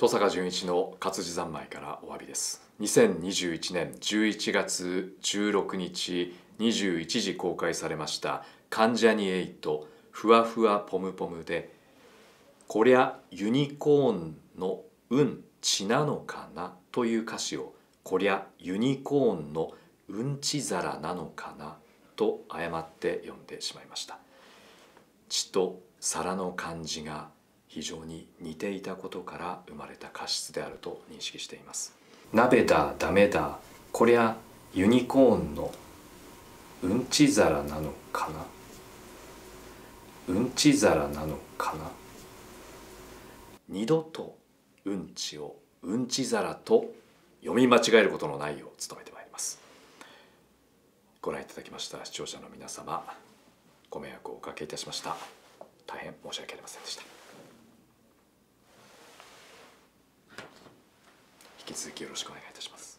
登坂淳一の活字三昧からお詫びです。2021年11月16日21時公開されました関ジャニエイトふわふわポムポムでこりゃユニコーンのうんちなのかなという歌詞をこりゃユニコーンのうんち皿なのかなと誤って読んでしまいました。血と皿の漢字が非常に似ていたことから生まれた過失であると認識しています。鍋だダメだこりゃユニコーンのうんち皿なのかな？うんち皿なのかな？二度とうんちをうんち皿と読み間違えることのないよう努めてまいります。ご覧いただきました視聴者の皆様ご迷惑をおかけいたしました。大変申し訳ありませんでした引き続きよろしくお願いいたします。